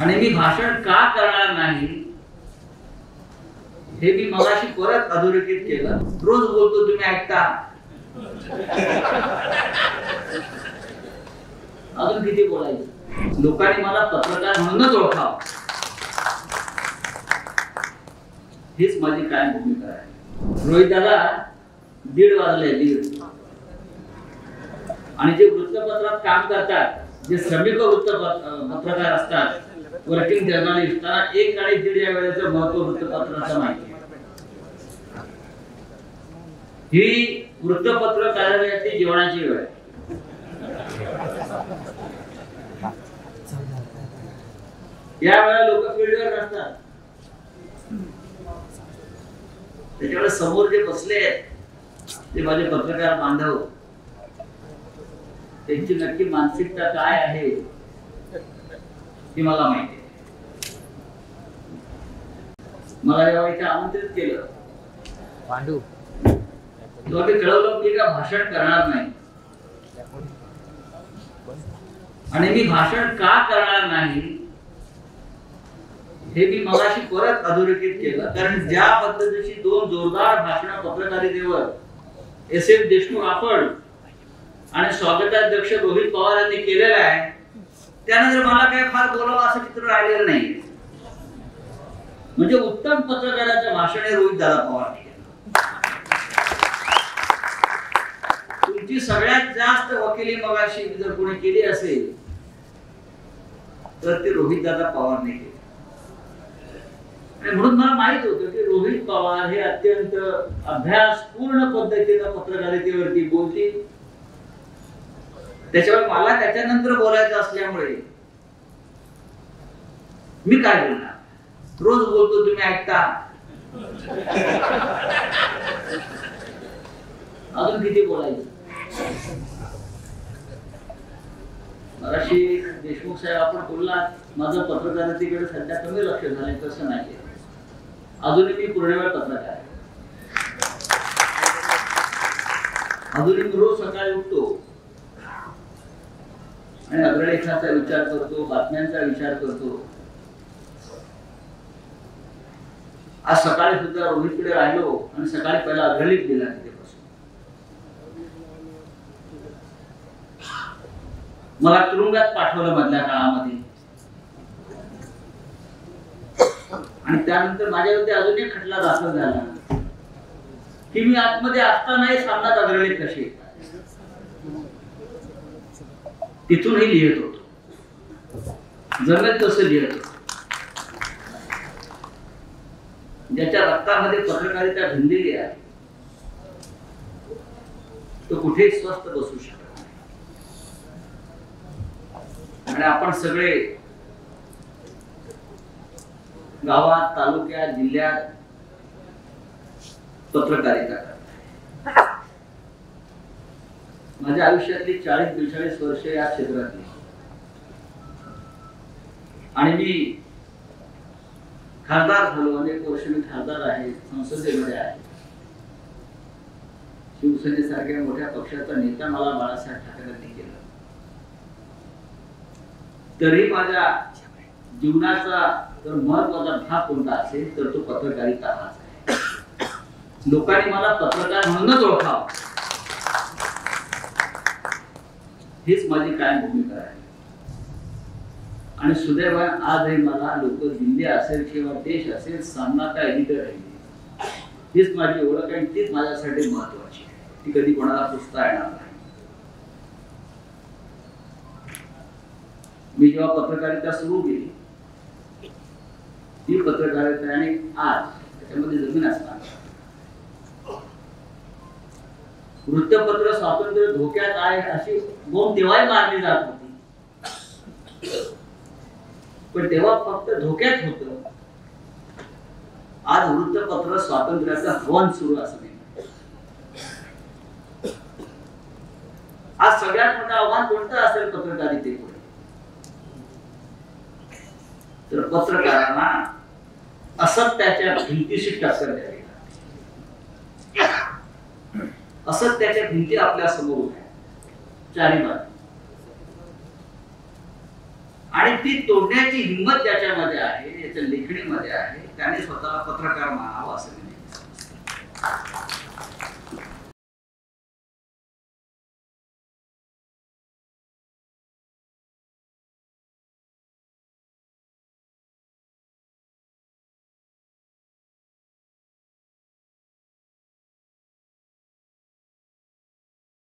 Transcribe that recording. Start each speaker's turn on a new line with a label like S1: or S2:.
S1: आणि मी भाषण का करणार नाही? हे मी मगाशी परत अधोरेखित केलं. रोज बोलतो तुम्ही ऐकता. अजून किती बोलायचं? लोकांनी मला पत्रकार म्हणूनच ओळखावं. हीच माझी काय भूमिका आहे. रोहित दादा दीड वाजले दीड. आणि जे वृत्तपत्रात काम करतात जे श्रमिक वृत्त पत्रकार असतात वर्किंग जर्नलिस्ट एक आणि दीड या वेळेचं महत्त्व वृत्तपत्राचं माहिती ही वृत्तपत्र कार्यालयाची जीवनाची वेळ आहे. या वेळा लोक फील्डवर नसतात. त्याच्यामुळे समोर जे बसले आहेत ते माझे पत्रकार बांधव त्यांची नक्की मानसिकता काय आहे? हे मला माहिती आहे. मला जेव्हा इथे आमंत्रित केलं.
S2: पांडू.
S1: तेव्हा ते कळवलं की का भाषण करणार नाही. आणि मी भाषण का करणार नाही हे मी मगाशी परत अधोरेखित केलं. कारण ज्या पद्धतीची दोन जोरदार भाषण पत्रकारितेवर एस एफ देशमुख आपण आणि स्वागताध्यक्ष रोहित पवार यांनी केलेलं आहे त्यानंतर मला काही फार बोलावं असं चित्र राहिलेलं नाही. म्हणजे उत्तम पत्रकाराचं भाषण हे रोहित दादा पवार तुमची सगळ्यात जास्त वकिली मगाशी जर कोणी केली असेल तर ते रोहित दादा पवारने केली. आणि म्हणून मला माहीत होतं की रोहित पवार हे अत्यंत अभ्यासपूर्ण पद्धतीनं पत्रकारितेवरती बोलतील. त्याच्यामुळे मला त्याच्यानंतर बोलायचं असल्यामुळे मी काय बोलणार? रोज बोलतो तुम्ही ऐकता. अजून किती बोलायचं? मराठी देशमुख साहेब आपण बोललात माझं पत्रकारितेकडे सध्या कमी लक्ष झालंय तसं नाही अजूनही मी पूर्ण वेळ पत्रकार आहे. अजूनही रोज सकाळी उठतो. आणि अग्रलेखाचा विचार करतो बातम्यांचा विचार करतो. आज सकाळी सुद्धा रोहितकडे राहिलो आणि सकाळी पहिला अग्रलेख दिला तिथेपासून मला तुरुंगात पाठवलं मधल्या काळामध्ये. आणि त्यानंतर माझ्यावरती अजून एक खटला दाखल झाला. की मी आतमध्ये असतानाही सामनात अग्रलेख कसे? येतात तिथूनही लिहित होतो. जमेल तसं लिहित होतो. ज्याच्या रक्तामध्ये पत्रकारिता भिनलेली आहे तो कुठेही स्वस्त बसू शकत नाही. आणि आपण सगळे गावात तालुक्यात जिल्ह्यात पत्रकारिता माझ्या आयुष्यातली चाळीस बेचाळीस वर्ष या क्षेत्रातली. आणि मी खासदार झालो अनेक वर्ष मी खासदार आहे संसदेमध्ये आहे. शिवसेनेसारख्या मोठ्या पक्षाचा नेता मला बाळासाहेब ठाकरेंनी केलं. तरी माझ्या जीवनाचा जर महत्त्वाचा भाग कोणता असेल तर तो पत्रकारिता हाच आहे. लोकांनी मला पत्रकार म्हणूनच ओळखावं. हीच माझी कायम भूमिका आहे. आणि सुदैवा आजही मला लोक दिल्ली असेल किंवा देश असेल सामना काय एडिटर राहिली? हीच माझी ओळख आणि तीच माझ्यासाठी महत्वाची आहे. ती कधी कोणाला पुसता येणार नाही. मी जेव्हा पत्रकारिता सुरू केली ती पत्रकारिता आणि आज त्याच्यामध्ये जमीन असणार. वृत्तपत्र स्वातंत्र्य धोक्यात आहे अशी बोंब तेव्हाही मारली जात होती. पण तेव्हा फक्त धोक्यात होत. आज वृत्तपत्र स्वातंत्र्याचं हवन सुरू असणे आज सगळ्यात मोठं आव्हान कोणतं असेल पत्रकारितेपुढे? तर पत्रकारांना असत्याच्या भिंतीशी टक्कर द्यावी. असंच असत्याच्या भिंती आपल्यासमोर उभ्या चारी आणि ती तोडण्याची हिंमत त्याच्यामध्ये आहे त्याच्या लेखणीमध्ये आहे त्याने स्वतःला पत्रकार मानावं असं मी